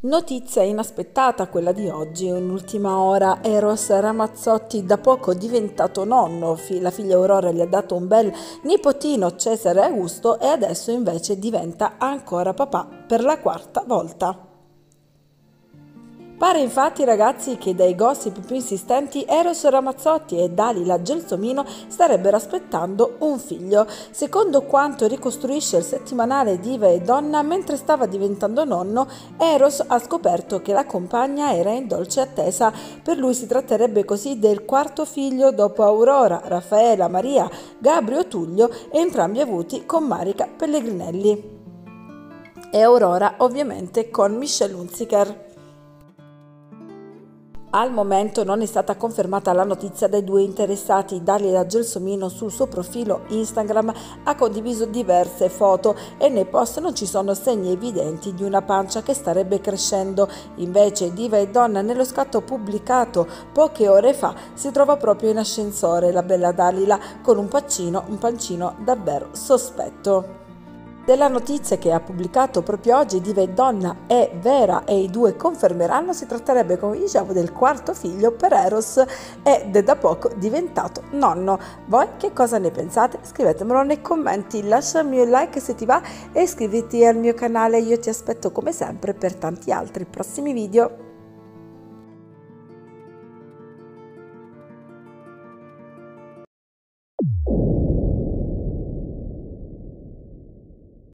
Notizia inaspettata quella di oggi, in ultima ora Eros Ramazzotti da poco diventato nonno, la figlia Aurora gli ha dato un bel nipotino Cesare Augusto e adesso invece diventa ancora papà per la quarta volta. Pare infatti ragazzi che dai gossip più insistenti Eros Ramazzotti e Dalila Gelsomino starebbero aspettando un figlio. Secondo quanto ricostruisce il settimanale Diva e Donna, mentre stava diventando nonno, Eros ha scoperto che la compagna era in dolce attesa. Per lui si tratterebbe così del quarto figlio dopo Aurora, Raffaela, Maria, Gabrio Tullio, entrambi avuti con Marica Pellegrinelli. E Aurora ovviamente con Michelle Hunziker. Al momento non è stata confermata la notizia dai due interessati. Dalila Gelsomino sul suo profilo Instagram ha condiviso diverse foto e nei post non ci sono segni evidenti di una pancia che starebbe crescendo. Invece Diva e Donna nello scatto pubblicato poche ore fa si trova proprio in ascensore la bella Dalila con un pancino, un pancino davvero sospetto. Della notizia che ha pubblicato proprio oggi e Donna è vera e i due confermeranno, si tratterebbe come diciamo del quarto figlio per Eros ed è da poco diventato nonno. Voi che cosa ne pensate? Scrivetemelo nei commenti, lasciami un like se ti va e iscriviti al mio canale, io ti aspetto come sempre per tanti altri prossimi video.